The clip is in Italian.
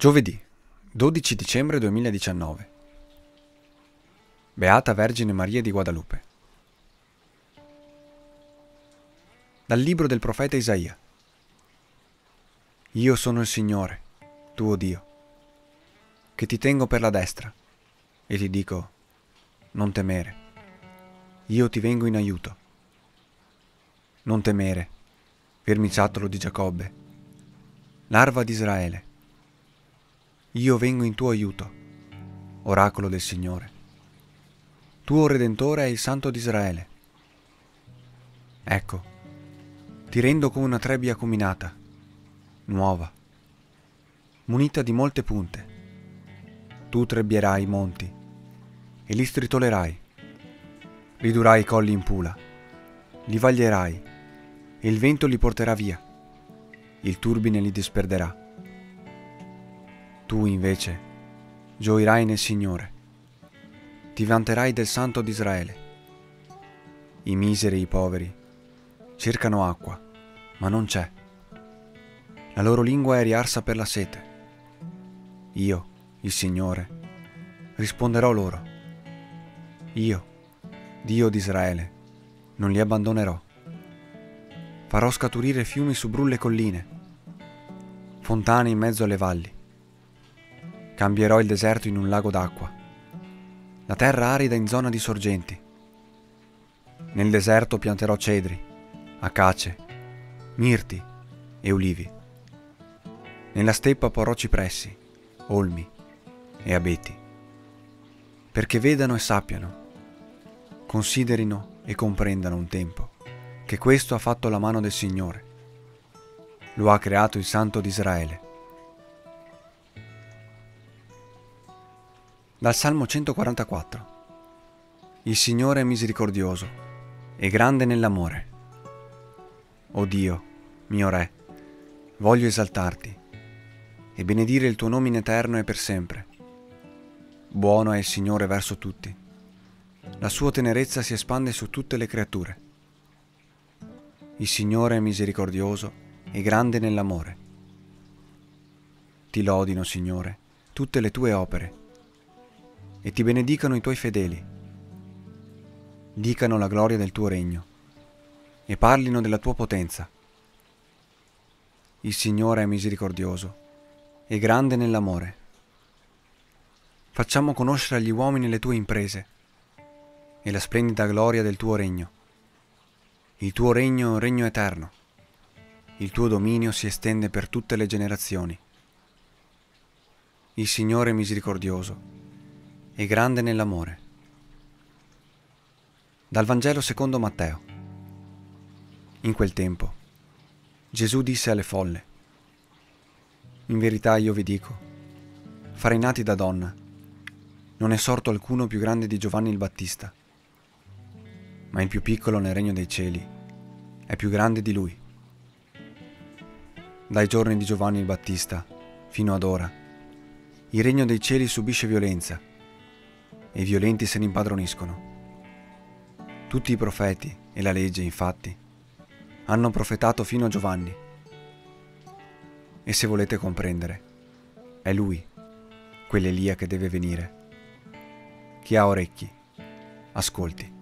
Giovedì 12 dicembre 2019 Beata Vergine Maria di Guadalupe. Dal libro del profeta Isaia. Io sono il Signore, tuo Dio, che ti tengo per la destra e ti dico, non temere, io ti vengo in aiuto. Non temere, vermiciattolo di Giacobbe, larva di Israele io vengo in tuo aiuto, oracolo del Signore. Tuo Redentore è il Santo di Israele. Ecco, ti rendo come una trebbia combinata, nuova, munita di molte punte. Tu trebbierai i monti e li stritolerai, ridurai i colli in pula, li vaglierai e il vento li porterà via, il turbine li disperderà tu invece gioirai nel Signore, ti vanterai del Santo d'Israele. I miseri e i poveri cercano acqua, ma non c'è. La loro lingua è riarsa per la sete. Io, il Signore, risponderò loro. Io, Dio d'Israele, non li abbandonerò. Farò scaturire fiumi su brulle colline, fontane in mezzo alle valli Cambierò il deserto in un lago d'acqua, la terra arida in zona di sorgenti. Nel deserto pianterò cedri, acace, mirti e ulivi. Nella steppa porrò cipressi, olmi e abeti, perché vedano e sappiano, considerino e comprendano un tempo che questo ha fatto la mano del Signore. Lo ha creato il Santo di Israele Dal Salmo 144. Il Signore è misericordioso e grande nell'amore. O Dio, mio Re, voglio esaltarti e benedire il tuo nome in eterno e per sempre. Buono è il Signore verso tutti. La sua tenerezza si espande su tutte le creature. Il Signore è misericordioso e grande nell'amore. Ti lodino, Signore, tutte le tue opere e ti benedicano i tuoi fedeli. Dicano la gloria del tuo regno e parlino della tua potenza. Il Signore è misericordioso e grande nell'amore. Facciamo conoscere agli uomini le tue imprese e la splendida gloria del tuo regno. Il tuo regno è un regno eterno. Il tuo dominio si estende per tutte le generazioni. Il Signore è misericordioso e grande nell'amore. Dal Vangelo secondo Matteo. In quel tempo Gesù disse alle folle, In verità io vi dico, farei nati da donna, non è sorto alcuno più grande di Giovanni il Battista, ma il più piccolo nel regno dei cieli è più grande di lui. Dai giorni di Giovanni il Battista fino ad ora, il regno dei cieli subisce violenza e i violenti se ne impadroniscono. Tutti i profeti e la legge, infatti, hanno profetato fino a Giovanni. E se volete comprendere, è lui, quell'Elia che deve venire. Chi ha orecchi, ascolti.